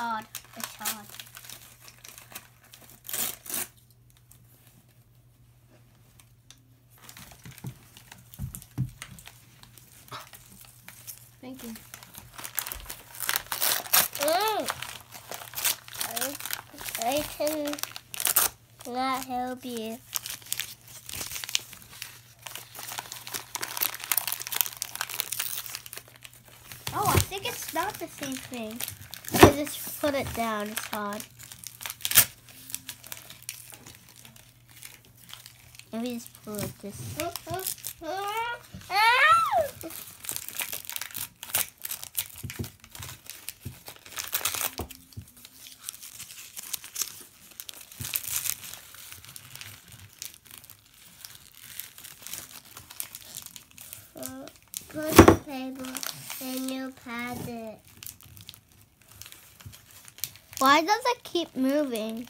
hard. It's hard. Thank you. Mm. I, I can not help you. Oh, I think it's not the same thing. Just put it down. It's hard. Let me just pull it this. Put the paper and you pat it. Why does it keep moving?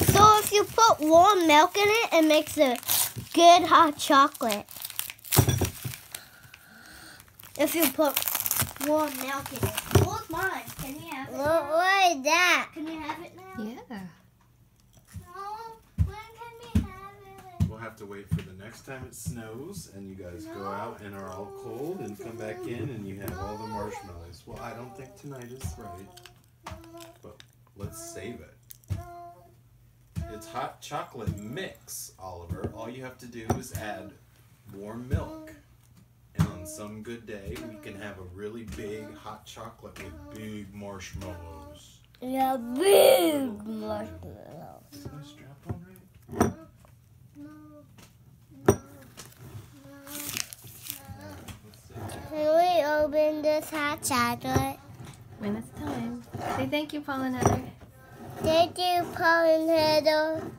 So if you put warm milk in it, it makes a good hot chocolate. If you put warm milk in it. Where's mine? Can you have it? What, what is that? Can you have it now? Yeah. No. When can we have it? We'll have to wait for the next time it snows and you guys go out and are all cold and come back in and you have all the marshmallows. Well, I don't think tonight is right. But let's save it. It's hot chocolate mix, Oliver. All you have to do is add warm milk. And on some good day, we can have a really big hot chocolate with big marshmallows. Yeah, big marshmallows. Is my strap on right? Can we open this hot chocolate? When it's time. Say thank you, Paul and Heather. Thank you, Paul and Heather.